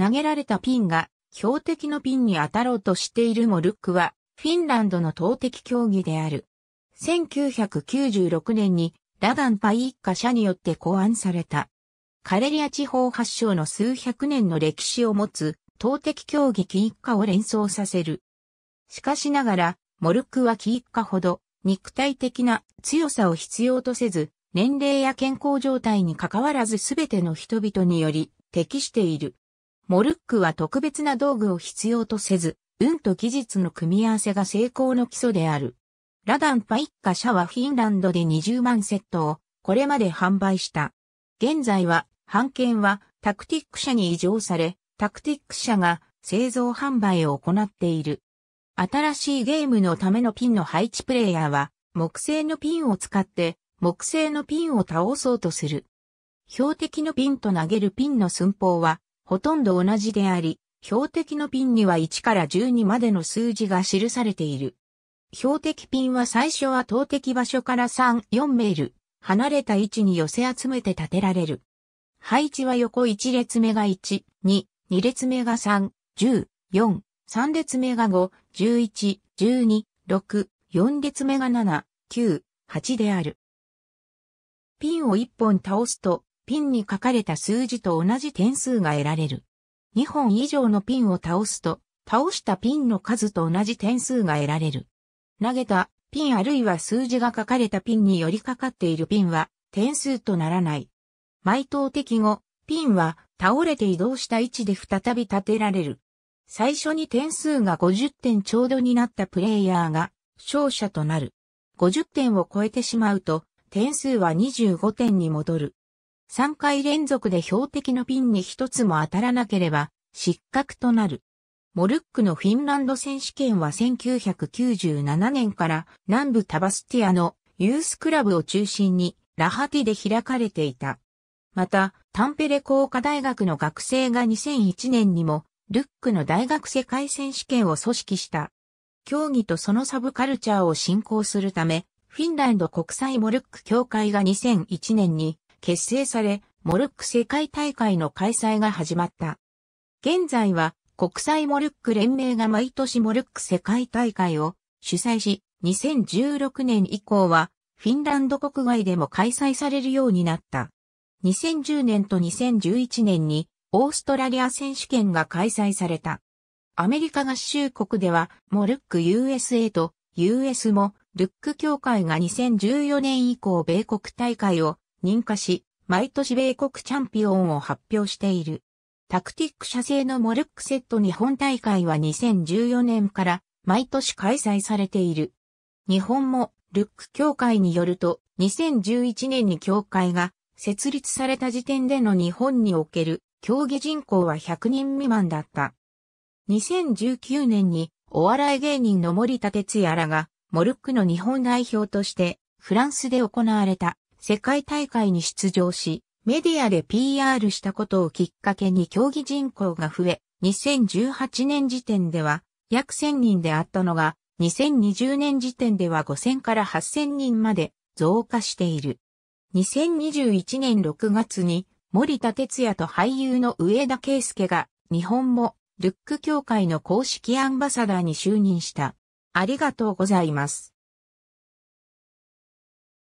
投げられたピンが標的のピンに当たろうとしているモルックはフィンランドの投擲競技である。1996年にラダンパイ一家社によって考案された。カレリア地方発祥の数百年の歴史を持つ投擲競技キ一家を連想させる。しかしながら、モルックはキ一家ほど肉体的な強さを必要とせず、年齢や健康状態に関わらずすべての人々により適している。モルックは特別な道具を必要とせず、運と技術の組み合わせが成功の基礎である。ラダンパ一家社はフィンランドで20万セットをこれまで販売した。現在は、版権はタクティック社に移譲され、タクティック社が製造販売を行っている。新しいゲームのためのピンの配置プレイヤーは、木製のピンを使って木製のピンを倒そうとする。標的のピンと投げるピンの寸法はほとんど同じであり、標的のピンには1から12までの数字が記されている。標的ピンは最初は投擲場所から3、4メール、離れた位置に寄せ集めて立てられる。配置は横1列目が1、2、2列目が3、10、4、3列目が5、11、12、6、4列目が7、9、8である。ピンを1本倒すと、ピンに書かれた数字と同じ点数が得られる。2本以上のピンを倒すと、倒したピンの数と同じ点数が得られる。投げたピンあるいは数字が書かれたピンに寄りかかっているピンは点数とならない。埋投擲後、ピンは倒れて移動した位置で再び立てられる。最初に点数が50点ちょうどになったプレイヤーが勝者となる。50点を超えてしまうと点数は25点に戻る。3回連続で標的のピンに一つも当たらなければ失格となる。モルックのフィンランド選手権は1997年から南部タバスティアのユースクラブを中心にラハティで開かれていた。また、タンペレ工科大学の学生が2001年にもルックの大学世界選手権を組織した。競技とそのサブカルチャーを進行するため、フィンランド国際モルック協会が2001年に結成され、モルック世界大会の開催が始まった。現在は国際モルック連盟が毎年モルック世界大会を主催し、2016年以降はフィンランド国外でも開催されるようになった。2010年と2011年にオーストラリア選手権が開催された。アメリカ合衆国ではモルック USA と US もルック協会が2014年以降米国大会を認可し、毎年米国チャンピオンを発表している。タクティック社製のモルックセット日本大会は2014年から毎年開催されている。日本もルック協会によると2011年に協会が設立された時点での日本における競技人口は100人未満だった。2019年にお笑い芸人の森田哲也らがモルックの日本代表としてフランスで行われた世界大会に出場し、メディアで PR したことをきっかけに競技人口が増え、2018年時点では約1000人であったのが、2020年時点では5000から8000人まで増加している。2021年6月に森田哲也と俳優の上田圭介が日本もルック協会の公式アンバサダーに就任した。ありがとうございます。